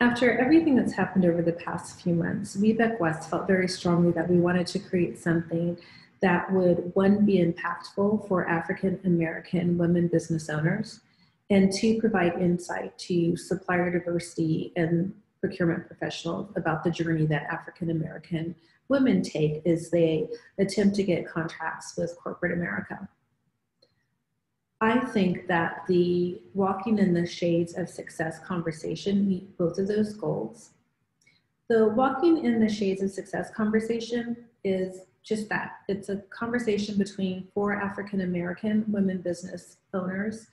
After everything that's happened over the past few months, we, WBEC West, felt very strongly that we wanted to create something that would, one, be impactful for African American women business owners, and two, provide insight to supplier diversity and procurement professionals about the journey that African American women take as they attempt to get contracts with corporate America. I think that the walking in the shades of success conversation meet both of those goals. The walking in the shades of success conversation is just that. It's a conversation between four African American women business owners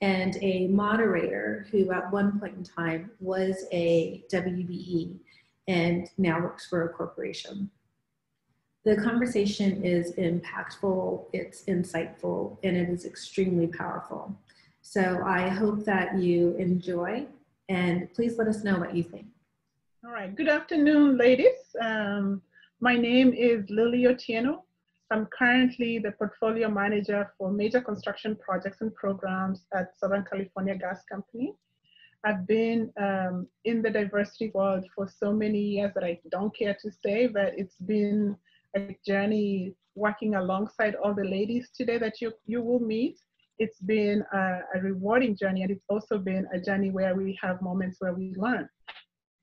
and a moderator who at one point in time was a WBE and now works for a corporation. The conversation is impactful, it's insightful, and it is extremely powerful. So I hope that you enjoy and please let us know what you think. All right, good afternoon, ladies. Um, my name is Lily Otieno. I'm currently the portfolio manager for major construction projects and programs at Southern California Gas Company. I've been um, in the diversity world for so many years that I don't care to say, but it's been a journey working alongside all the ladies today that you, you will meet. It's been a, a rewarding journey and it's also been a journey where we have moments where we learn.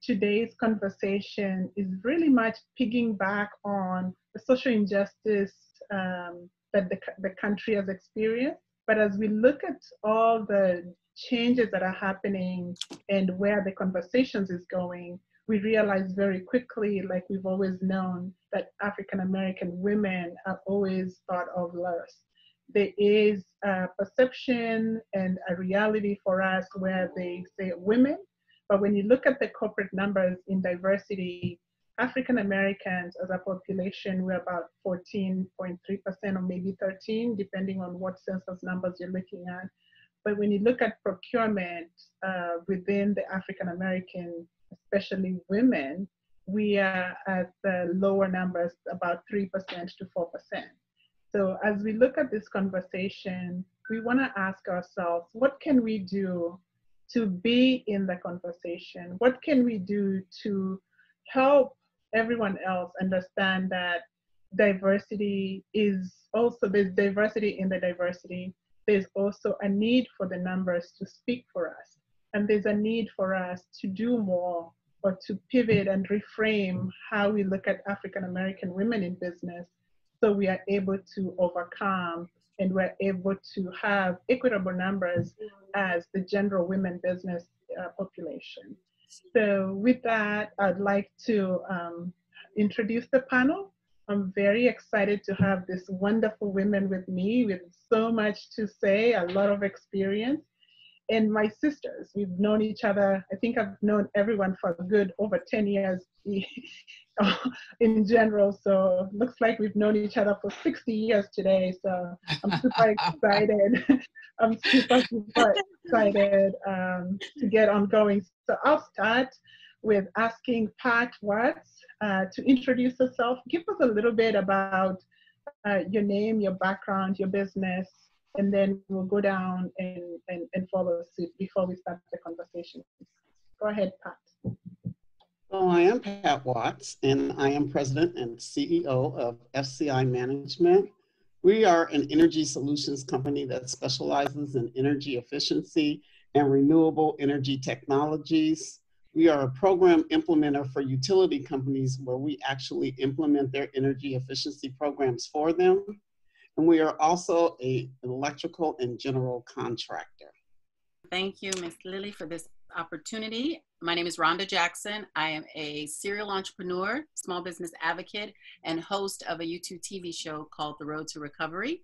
Today's conversation is really much pigging back on the social injustice um, that the, the country has experienced. But as we look at all the changes that are happening and where the conversations is going, we realize very quickly, like we've always known, that African American women are always thought of less. There is a perception and a reality for us where they say women, but when you look at the corporate numbers in diversity, African Americans as a population, we're about 14.3% or maybe 13, depending on what census numbers you're looking at. But when you look at procurement uh, within the African American especially women, we are at the lower numbers, about 3% to 4%. So as we look at this conversation, we want to ask ourselves, what can we do to be in the conversation? What can we do to help everyone else understand that diversity is also, there's diversity in the diversity. There's also a need for the numbers to speak for us. And there's a need for us to do more or to pivot and reframe how we look at African American women in business so we are able to overcome and we're able to have equitable numbers as the general women business uh, population. So with that, I'd like to um, introduce the panel. I'm very excited to have these wonderful women with me with so much to say, a lot of experience and my sisters. We've known each other, I think I've known everyone for a good over 10 years in general. So looks like we've known each other for 60 years today. So I'm super excited. I'm super, super excited um, to get ongoing. So I'll start with asking Pat Watts uh, to introduce herself. Give us a little bit about uh, your name, your background, your business, and then we'll go down and, and, and follow suit before we start the conversation. Go ahead, Pat. Well, I am Pat Watts, and I am president and CEO of FCI Management. We are an energy solutions company that specializes in energy efficiency and renewable energy technologies. We are a program implementer for utility companies where we actually implement their energy efficiency programs for them. And we are also a, electrical and general contractor. Thank you, Ms. Lilly, for this opportunity. My name is Rhonda Jackson. I am a serial entrepreneur, small business advocate, and host of a YouTube TV show called The Road to Recovery.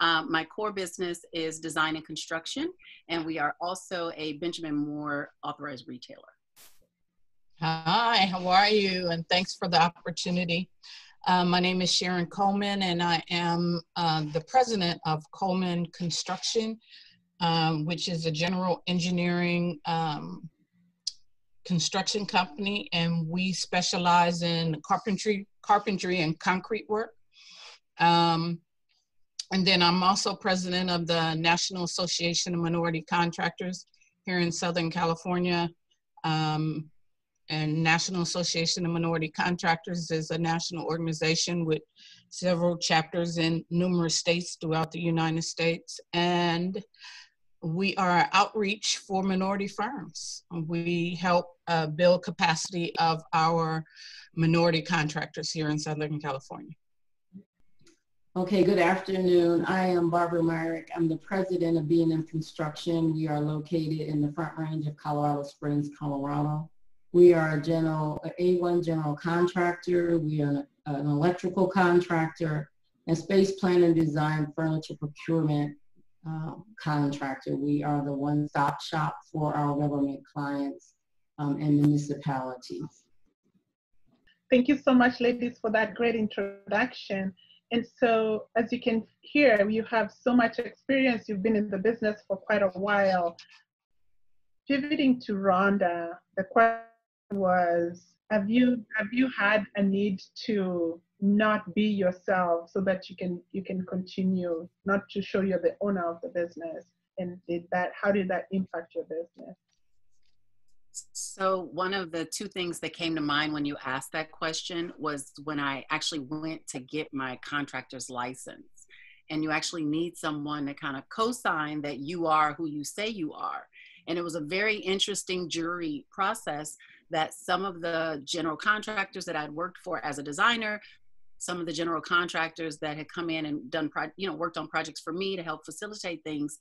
Um, my core business is design and construction, and we are also a Benjamin Moore authorized retailer. Hi, how are you? And thanks for the opportunity. Uh, my name is Sharon Coleman, and I am uh, the president of Coleman Construction, um, which is a general engineering um, construction company, and we specialize in carpentry, carpentry and concrete work. Um, and then I'm also president of the National Association of Minority Contractors here in Southern California. Um, and National Association of Minority Contractors is a national organization with several chapters in numerous states throughout the United States. And we are outreach for minority firms. We help uh, build capacity of our minority contractors here in Southern California. Okay, good afternoon. I am Barbara Myrick. I'm the president of B&M Construction. We are located in the front range of Colorado Springs, Colorado. We are a general, A1 general contractor. We are an, electrical contractor and space plan and design furniture procurement um, contractor. We are the one-stop shop for our government clients um, and municipalities. Thank you so much, ladies, for that great introduction. And so, as you can hear, you have so much experience. You've been in the business for quite a while. Pivoting to Rhonda, the question was, have you have you had a need to not be yourself so that you can you can continue not to show you're the owner of the business? And did that how did that impact your business? So one of the two things that came to mind when you asked that question was when i actually went to get my contractor's license. And you actually need someone to kind of co-sign that you are who you say you are. And it was a very interesting jury process that some of the general contractors that I'd worked for as a designer some of the general contractors that had come in and done, pro- you know, worked on projects for me to help facilitate things.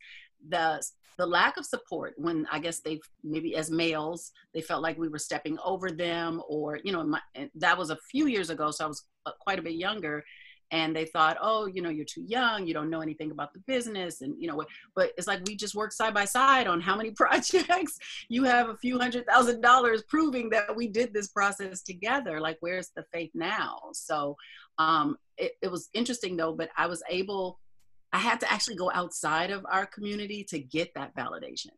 The the lack of support when I guess they maybe as males they felt like we were stepping over them, or you know, my, that was a few years ago, so I was uh, quite a bit younger and they thought oh you know you're too young you don't know anything about the business and you know but it's like we just work side by side on how many projects you have a few hundred thousand dollars proving that we did this process together like where's the faith now? So um it, it was interesting though but i was able i had to actually go outside of our community to get that validation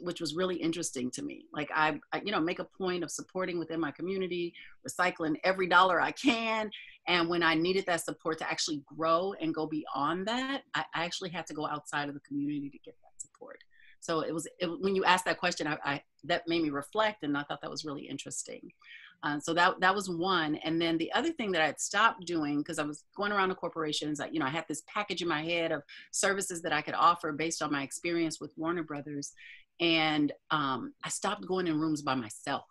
which was really interesting to me. Like I, I, you know, make a point of supporting within my community, recycling every dollar I can. And when I needed that support to actually grow and go beyond that, I, I actually had to go outside of the community to get that support. So it was it, when you asked that question, I, I, that made me reflect, and I thought that was really interesting. Uh, so that that was one, and then the other thing that I had stopped doing because I was going around the corporations. I, you know, I had this package in my head of services that I could offer based on my experience with Warner Brothers, and um, I stopped going in rooms by myself.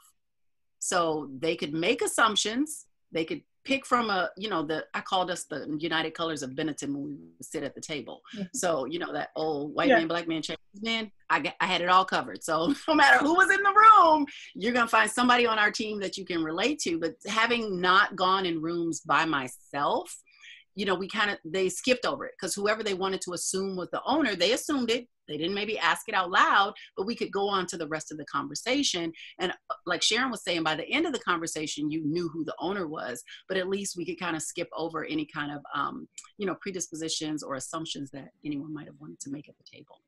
So they could make assumptions, they could pick from a, you know, the I called us the United Colors of Benetton when we sit at the table. Mm-hmm. So you know that old white yeah. man, black man, Chinese man. I get, I had it all covered. So no matter who was in the room, you're gonna find somebody on our team that you can relate to. But having not gone in rooms by myself, you know, we kind of they skipped over it because whoever they wanted to assume was the owner, they assumed it. They didn't maybe ask it out loud, but we could go on to the rest of the conversation. And uh, like Sharon was saying, by the end of the conversation, you knew who the owner was, but at least we could kind of skip over any kind of, um, you know, predispositions or assumptions that anyone might have wanted to make at the table.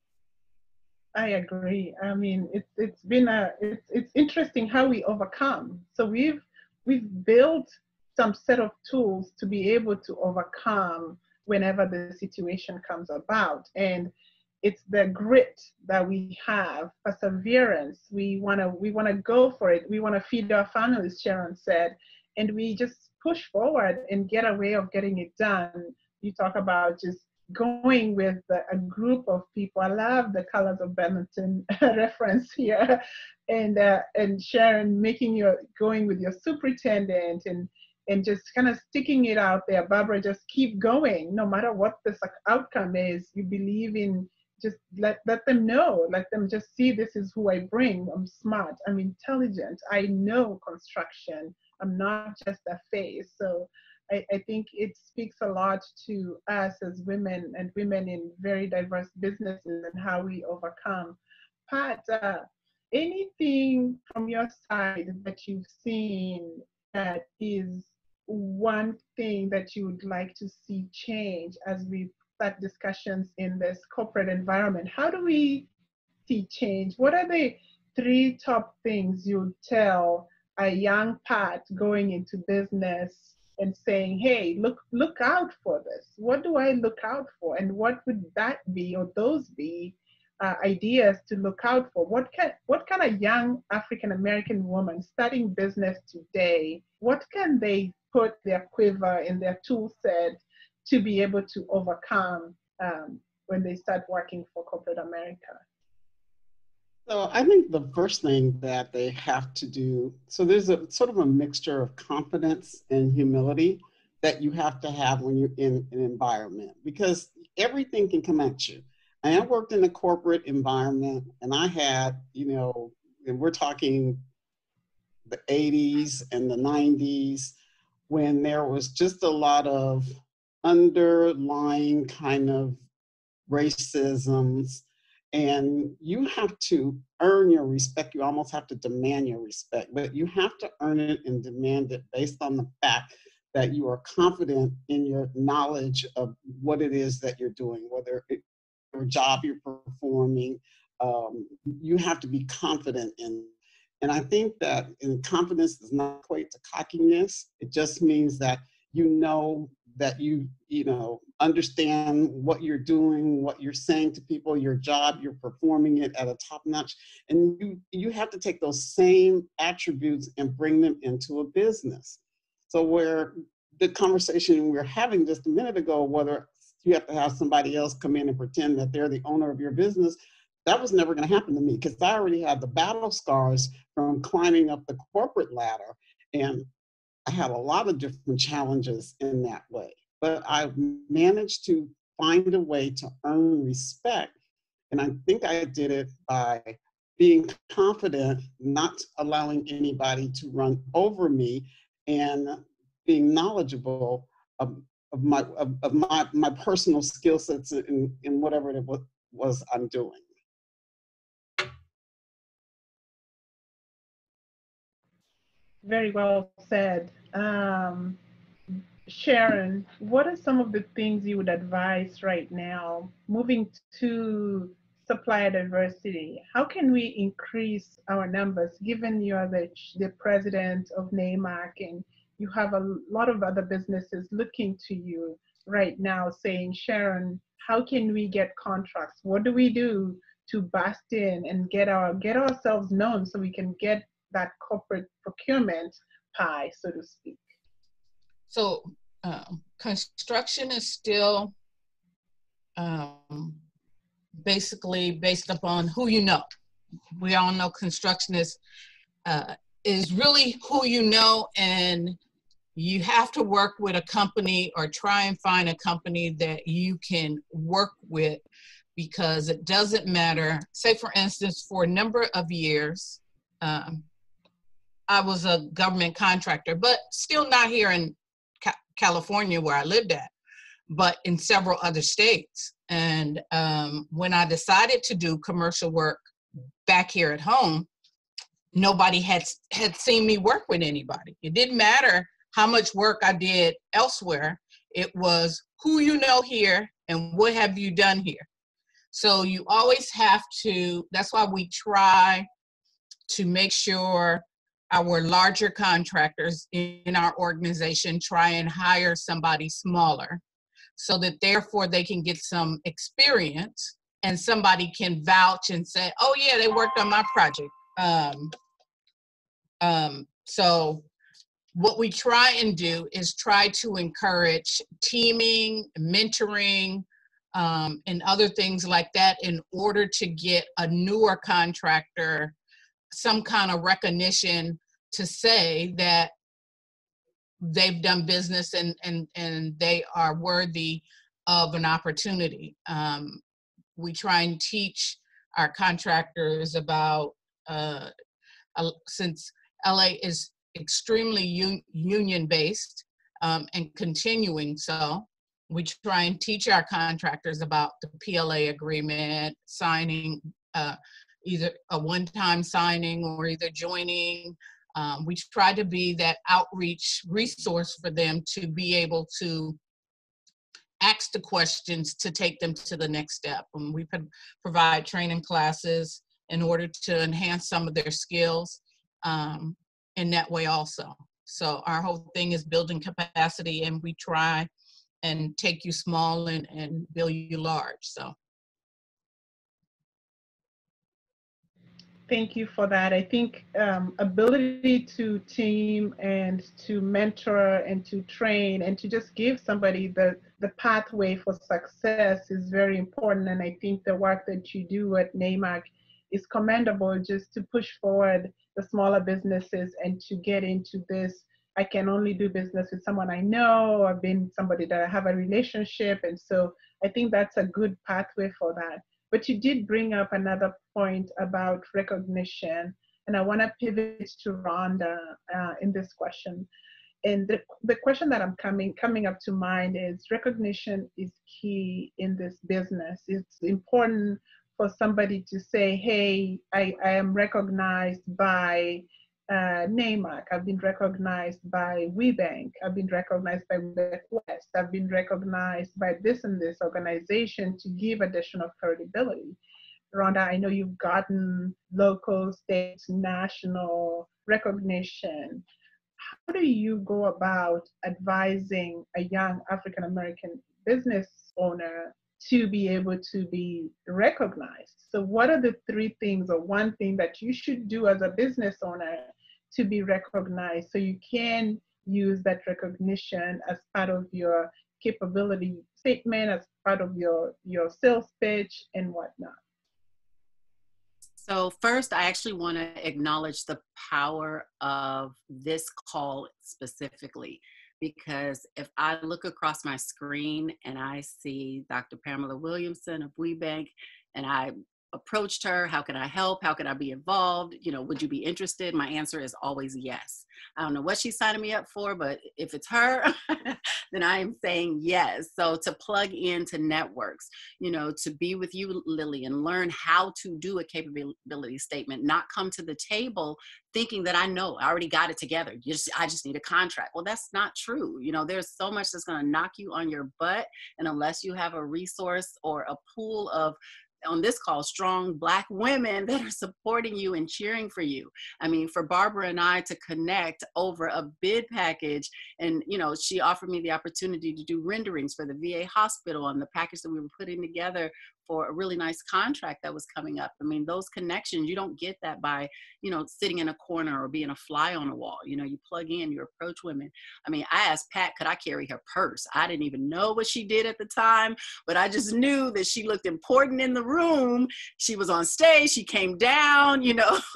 I agree. I mean, it's it's been a it's it's interesting how we overcome. So we've we've built some set of tools to be able to overcome whenever the situation comes about. And it's the grit that we have, perseverance. We wanna we wanna go for it. We wanna feed our families, Sharon said, and we just push forward and get a way of getting it done. You talk about just going with a group of people. I love the colors of Benetton reference here, and uh, and Sharon making your going with your superintendent and and just kind of sticking it out there. Barbara, just keep going, no matter what the outcome is. You believe in just let let them know. Let them just see this is who I bring. I'm smart. I'm intelligent. I know construction. I'm not just a face. So I, I think it speaks a lot to us as women and women in very diverse businesses and how we overcome. Pat, uh, anything from your side that you've seen that is one thing that you would like to see change as we start discussions in this corporate environment? How do we see change? What are the three top things you would tell a young Pat going into business and saying, hey, look, look out for this. What do I look out for? And what would that be or those be uh, ideas to look out for. What can what kind of young African American woman starting business today? What can they put their quiver in their tool set to be able to overcome um, when they start working for corporate America? So I think the first thing that they have to do, so there's a sort of a mixture of confidence and humility that you have to have when you're in an environment because everything can come at you. I worked in a corporate environment and I had, you know, and we're talking the 80s and the 90s when there was just a lot of underlying kind of racisms and you have to earn your respect. You almost have to demand your respect but you have to earn it and demand it based on the fact that you are confident in your knowledge of what it is that you're doing whether it, your job you're performing um, you have to be confident in and i think that confidence does not equate to cockiness. It just means that you know that you you know understand what you're doing what you're saying to people your job you're performing it at a top notch. And you you have to take those same attributes and bring them into a business. So where the conversation we were having just a minute ago whether you have to have somebody else come in and pretend that they're the owner of your business that was never going to happen to me because i already had the battle scars from climbing up the corporate ladder and I had a lot of different challenges in that way, but I managed to find a way to earn respect. And I think I did it by being confident, not allowing anybody to run over me, and being knowledgeable of, of my of, of, my my personal skill sets in, in whatever it was, was I'm doing. Very well said. Um, Sharon, what are some of the things you would advise right now moving to supplier diversity? How can we increase our numbers given you are the, the president of NAMAC and you have a lot of other businesses looking to you right now saying, Sharon, how can we get contracts? What do we do to bust in and get our get ourselves known so we can get that corporate procurement pie, so to speak. So um, construction is still um, basically based upon who you know. We all know construction is uh, is really who you know, and you have to work with a company or try and find a company that you can work with because it doesn't matter. Say, for instance, for a number of years, um, I was a government contractor, but still not here in Ca- California where I lived at, but in several other states. And um, when I decided to do commercial work back here at home, nobody had had seen me work with anybody. It didn't matter how much work I did elsewhere. It was who you know here and what have you done here. So you always have to. That's why we try to make sure our larger contractors in our organization try and hire somebody smaller so that therefore they can get some experience and somebody can vouch and say, oh yeah, they worked on my project. Um, um, so what we try and do is try to encourage teaming, mentoring, um, and other things like that in order to get a newer contractor some kind of recognition to say that they've done business and and and they are worthy of an opportunity. Um, we try and teach our contractors about uh, uh, since LA is extremely un- union based um, and continuing so. We try and teach our contractors about the PLA agreement, signing uh, either a one-time signing or either joining um, we try to be that outreach resource for them to be able to ask the questions to take them to the next step. And we provide training classes in order to enhance some of their skills um, in that way also. So our whole thing is building capacity and we try and take you small and, and build you large. So Thank you for that. I think um, ability to team and to mentor and to train and to just give somebody the, the pathway for success is very important. And I think the work that you do at NAMAC is commendable just to push forward the smaller businesses and to get into this. I can only do business with someone I know, I've been somebody that I have a relationship. And so I think that's a good pathway for that. But you did bring up another point about recognition, and I want to pivot to Rhonda uh, in this question. And the, the question that I'm coming coming up to mind is recognition is key in this business. It's important for somebody to say, hey, I, I am recognized by uh, NAMAC, I've been recognized by WBENC, I've been recognized by West, I've been recognized by this and this organization to give additional credibility. Rhonda, I know you've gotten local, state, national recognition. How do you go about advising a young African American business owner to be able to be recognized. So, what are the three things or one thing that you should do as a business owner to be recognized so you can use that recognition as part of your capability statement, as part of your, your sales pitch, and whatnot? So, first, I actually want to acknowledge the power of this call specifically because if I look across my screen and I see Dr. Pamela Williamson of WeBank and I approached her, how can I help? How can I be involved? You know, would you be interested? My answer is always yes. I don't know what she's signing me up for, but if it's her, then I am saying yes. So to plug into networks, you know, to be with you, Lily, and learn how to do a capability statement, not come to the table thinking that I know I already got it together. Just, I just need a contract. Well, that's not true. You know, there's so much that's going to knock you on your butt. And unless you have a resource or a pool of on this call strong black women that are supporting you and cheering for you. I mean for barbara and i to connect over a bid package and you know she offered me the opportunity to do renderings for the va hospital on the package that we were putting together for a really nice contract that was coming up. I mean, those connections, you don't get that by, you know, sitting in a corner or being a fly on a wall. You know, you plug in, you approach women. I mean, I asked Pat, could I carry her purse? I didn't even know what she did at the time, but I just knew that she looked important in the room. She was on stage, she came down, you know.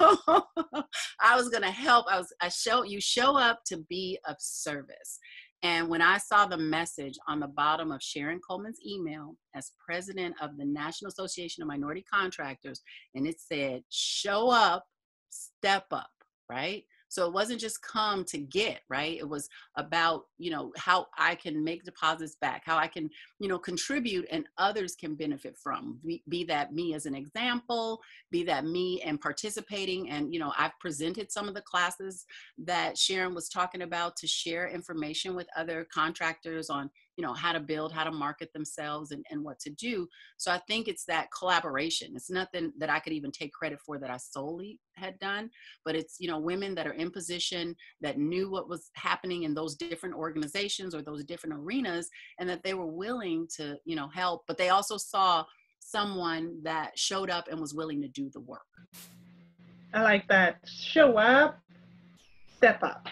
I was gonna help. I was I show you show up to be of service. And when I saw the message on the bottom of Sharon Coleman's email as president of the National Association of Minority Contractors, and it said, show up, step up, right? So it wasn't just come to get, right? It was about, you know, how I can make deposits back, how I can, you know, contribute and others can benefit from. Be, be that me as an example, be that me and participating. And, you know, I've presented some of the classes that Sharon was talking about to share information with other contractors on you know how to build how to market themselves and, and what to do. So i think it's that collaboration. It's nothing that i could even take credit for that i solely had done but it's you know women that are in position that knew what was happening in those different organizations or those different arenas and that they were willing to you know help but they also saw someone that showed up and was willing to do the work. I like that. Show up step up.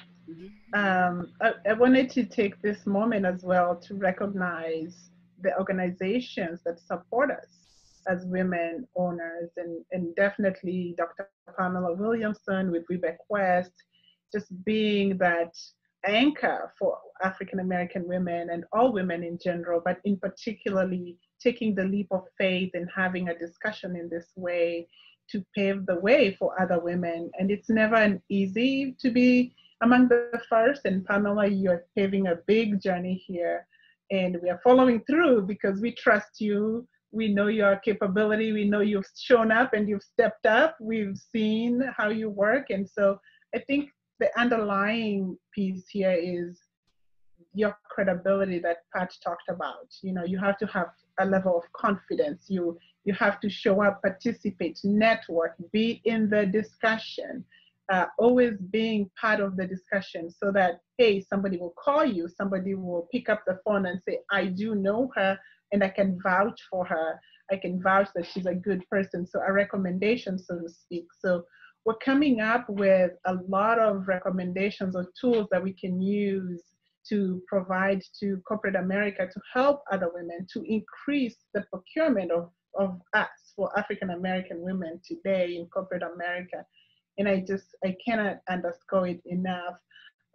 Um, I, I, wanted to take this moment as well to recognize the organizations that support us as women owners, and, and definitely Dr. Pamela Williamson with WBEC West, just being that anchor for African American women and all women in general, but in particularly taking the leap of faith and having a discussion in this way to pave the way for other women. And it's never an easy to be among the first. And Pamela, you're paving a big journey here. And we are following through because we trust you. We know your capability. We know you've shown up and you've stepped up. We've seen how you work. And so I think the underlying piece here is your credibility that Pat talked about. You know, you have to have a level of confidence. You you have to show up, participate, network, be in the discussion uh, always being part of the discussion so that, hey, somebody will call you, somebody will pick up the phone and say, I do know her and I can vouch for her. I can vouch that she's a good person. So a recommendation, so to speak. So we're coming up with a lot of recommendations or tools that we can use to provide to corporate America to help other women to increase the procurement of, of us for African American women today in corporate America. And I just, I cannot underscore it enough.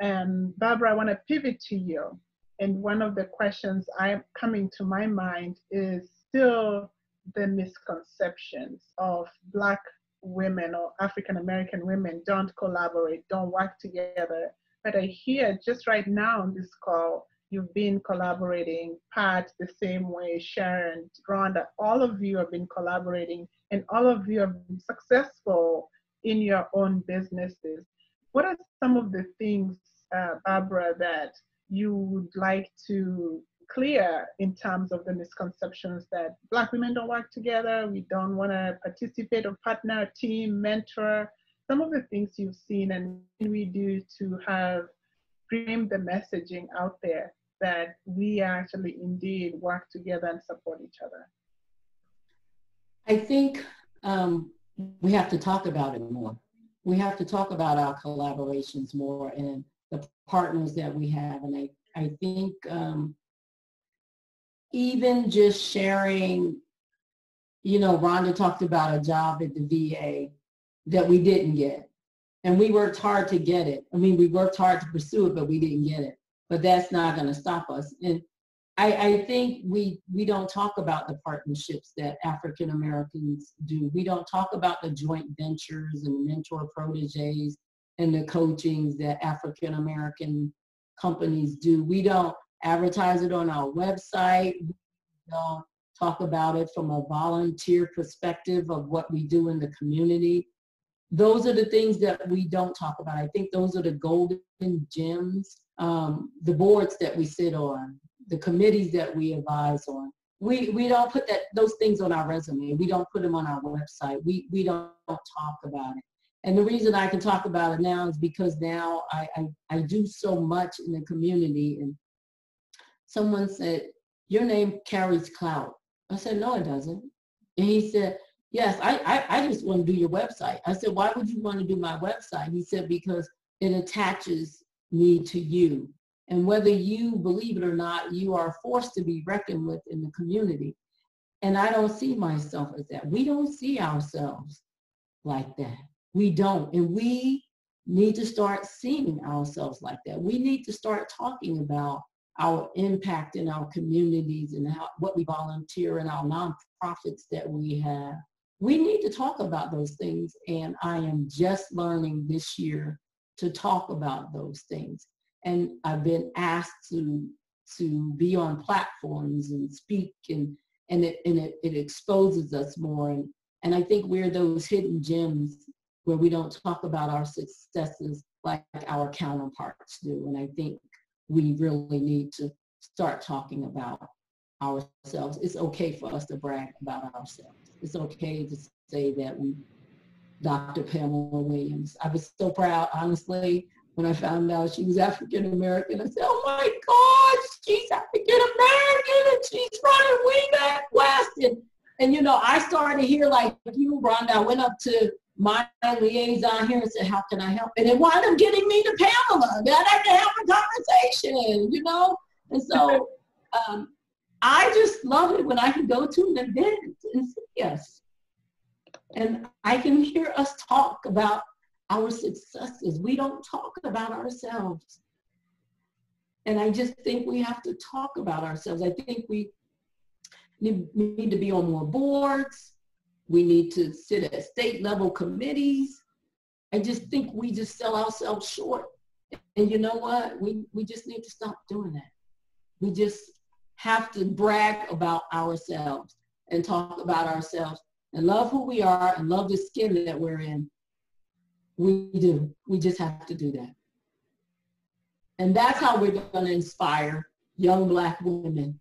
And Barbara, I want to pivot to you. And one of the questions I'm coming to my mind is still the misconceptions of Black women or African American women don't collaborate, don't work together. But I hear just right now on this call, you've been collaborating, Pat, the same way, Sharon, Rhonda, all of you have been collaborating, and all of you have been successful in your own businesses. What are some of the things, uh, Barbara, that you would like to clear in terms of the misconceptions that Black women don't work together, we don't want to participate or partner, team, mentor, some of the things you've seen and we do to have frame the messaging out there that we actually indeed work together and support each other? I think um, we have to talk about it more. We have to talk about our collaborations more and the partners that we have. And I, I think um, even just sharing, you know, Rhonda talked about a job at the VA that we didn't get. And we worked hard to get it. I mean, we worked hard to pursue it, but we didn't get it. But that's not going to stop us. And I, I think we we don't talk about the partnerships that African Americans do. We don't talk about the joint ventures and mentor proteges and the coachings that African American companies do. We don't advertise it on our website. We don't talk about it from a volunteer perspective of what we do in the community. Those are the things that we don't talk about. I think those are the golden gems. Um, the boards that we sit on, the committees that we advise on. We, we don't put that those things on our resume. We don't put them on our website. We, we don't talk about it. And the reason I can talk about it now is because now I, I, I do so much in the community. And someone said, your name carries clout. I said, no, it doesn't. And he said, yes, I, I, I just want to do your website. I said, why would you want to do my website? He said, because it attaches me to you. And whether you believe it or not, you are forced to be reckoned with in the community. And I don't see myself as that. We don't see ourselves like that. We don't. And we need to start seeing ourselves like that. We need to start talking about our impact in our communities and how, what we volunteer in our nonprofits that we have. We need to talk about those things. And I am just learning this year to talk about those things and I've been asked to to be on platforms and speak and and it and it, it exposes us more and and I think we're those hidden gems where we don't talk about our successes like our counterparts do and I think we really need to start talking about ourselves. It's okay for us to brag about ourselves. It's okay to say that we Dr. Pamela Williams. I was so proud, honestly, when I found out she was African American. I said, oh my God, she's African American and she's running way back west. And, and you know, I started to hear like you, Rhonda, I went up to my liaison here and said, how can I help? And it wound up getting me to Pamela. That I can have a conversation, you know? And so um, I just love it when I can go to an event and see us. And I can hear us talk about our successes. We don't talk about ourselves. And I just think we have to talk about ourselves. I think we need, to be on more boards. We need to sit at state level committees. I just think we just sell ourselves short. And you know what? We, we just need to stop doing that. We just have to brag about ourselves and talk about ourselves and love who we are and love the skin that we're in we do. We just have to do that. And that's how we're going to inspire young black women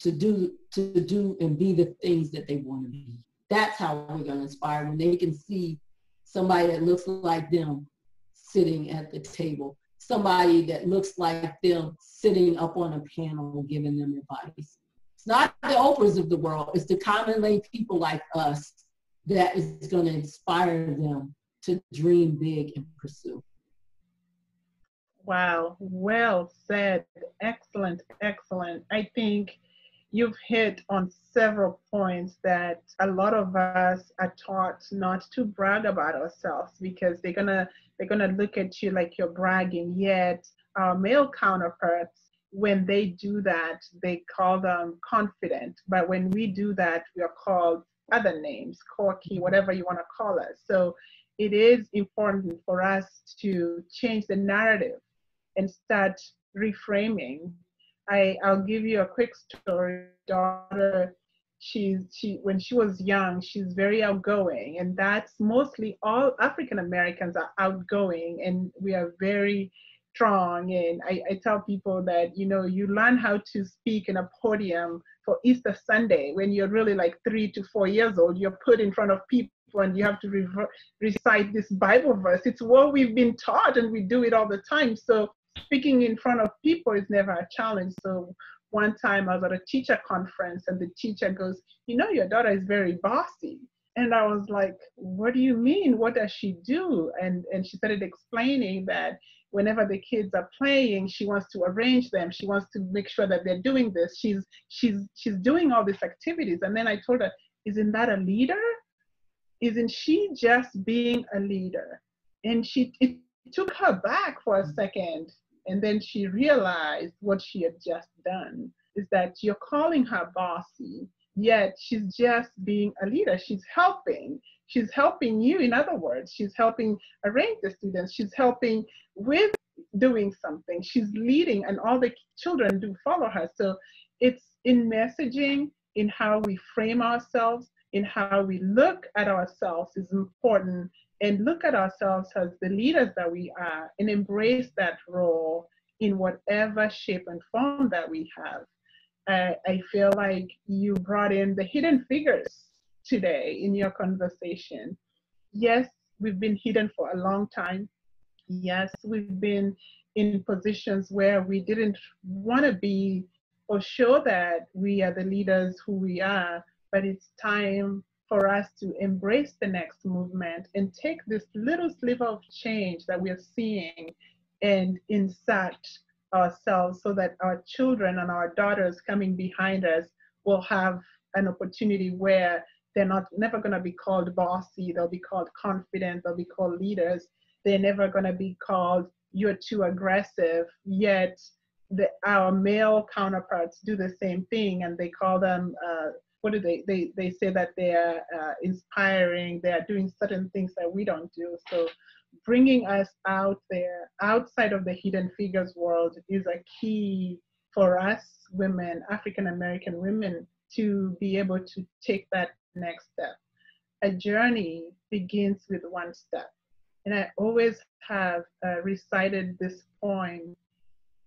to do to do and be the things that they want to be. That's how we're going to inspire when they can see somebody that looks like them sitting at the table, somebody that looks like them sitting up on a panel giving them advice, It's not the Oprahs of the world, it's the common lay people like us that is going to inspire them to dream big and pursue. Wow, well said. Excellent, excellent. I think you've hit on several points that a lot of us are taught not to brag about ourselves because they're gonna they're gonna look at you like you're bragging. Yet our male counterparts, when they do that, they call them confident. But when we do that, we are called other names, corky, whatever you want to call us. So it is important for us to change the narrative and start reframing I I'll give you a quick story. Daughter, she's she when she was young, she's very outgoing, and that's mostly all African Americans are outgoing, and we are very strong. And I, I tell people that you know you learn how to speak in a podium for Easter Sunday when you're really like three to four years old. You're put in front of people and you have to re- recite this Bible verse. It's what we've been taught, and we do it all the time. So speaking in front of people is never a challenge. So one time I was at a teacher conference and the teacher goes, You know, your daughter is very bossy. And I was like, What do you mean? What does she do? And and she started explaining that whenever the kids are playing, she wants to arrange them. She wants to make sure that they're doing this. She's she's she's doing all these activities. And then I told her, Isn't that a leader? Isn't she just being a leader? And she it took her back for a second and then she realized what she had just done is that you're calling her bossy, yet she's just being a leader. She's helping. She's helping you, in other words. She's helping arrange the students. She's helping with doing something. She's leading, and all the children do follow her. So it's in messaging, in how we frame ourselves, in how we look at ourselves is important and look at ourselves as the leaders that we are and embrace that role in whatever shape and form that we have. Uh, I feel like you brought in the hidden figures today in your conversation. Yes, we've been hidden for a long time. Yes, we've been in positions where we didn't want to be or show that we are the leaders who we are, but it's time for us to embrace the next movement and take this little sliver of change that we are seeing and insert ourselves so that our children and our daughters coming behind us will have an opportunity where they're not never going to be called bossy they'll be called confident they'll be called leaders. They're never going to be called you're too aggressive yet the, our male counterparts do the same thing and they call them uh, what do they, they, they say that they're uh, inspiring, they're doing certain things that we don't do. So bringing us out there, outside of the hidden figures world is a key for us women, African American women, to be able to take that next step. A journey begins with one step. And I always have uh, recited this poem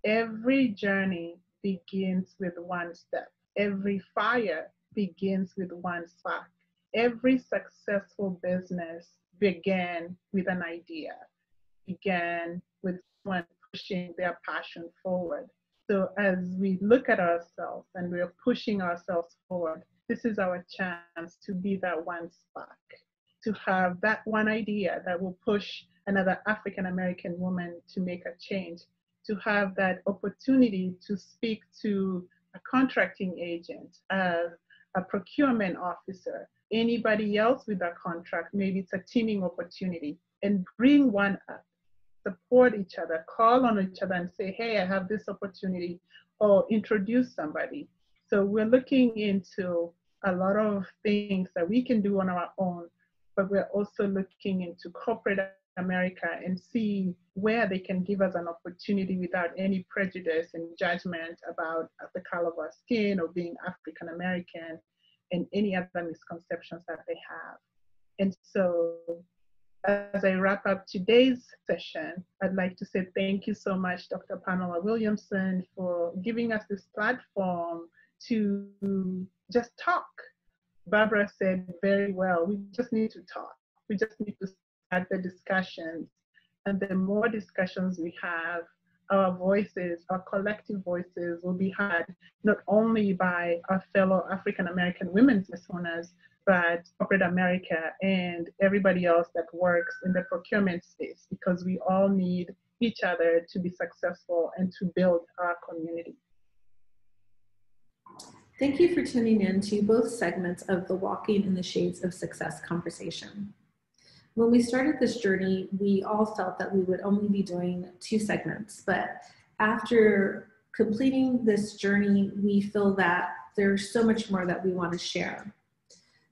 every journey begins with one step. Every fire begins with one spark. Every successful business began with an idea, began with someone pushing their passion forward. So as we look at ourselves and we're pushing ourselves forward, this is our chance to be that one spark, to have that one idea that will push another African American woman to make a change, to have that opportunity to speak to a contracting agent, uh, a procurement officer, anybody else with a contract, maybe it's a teaming opportunity, and bring one up, support each other, call on each other and say, hey, I have this opportunity, or introduce somebody. So we're looking into a lot of things that we can do on our own, but we're also looking into corporate America and see where they can give us an opportunity without any prejudice and judgment about the color of our skin or being African American and any other misconceptions that they have. And so as I wrap up today's session, I'd like to say thank you so much, Dr. Pamela Williamson, for giving us this platform to just talk. Barbara said very well, we just need to talk. We just need to at the discussions. And the more discussions we have, our voices, our collective voices will be heard not only by our fellow African American women owners, but corporate America and everybody else that works in the procurement space because we all need each other to be successful and to build our community. Thank you for tuning in to both segments of the Walking in the Shades of Success conversation. When we started this journey, we all felt that we would only be doing two segments, but after completing this journey, we feel that there's so much more that we want to share.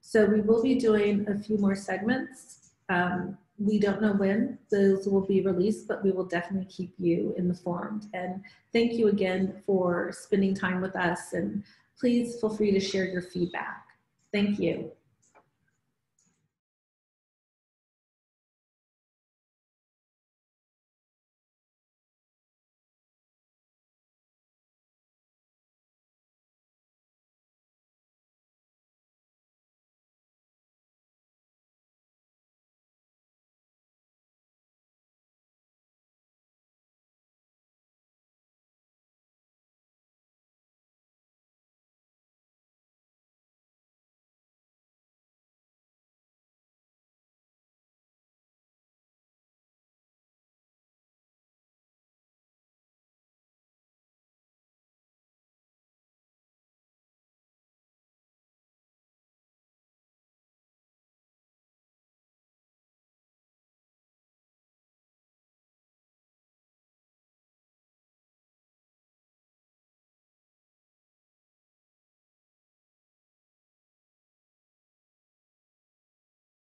So we will be doing a few more segments. Um, we don't know when those will be released, but we will definitely keep you informed. And thank you again for spending time with us and please feel free to share your feedback. Thank you.